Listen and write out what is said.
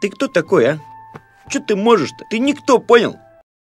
Ты кто такой, а? Что ты можешь-то? Ты никто, понял?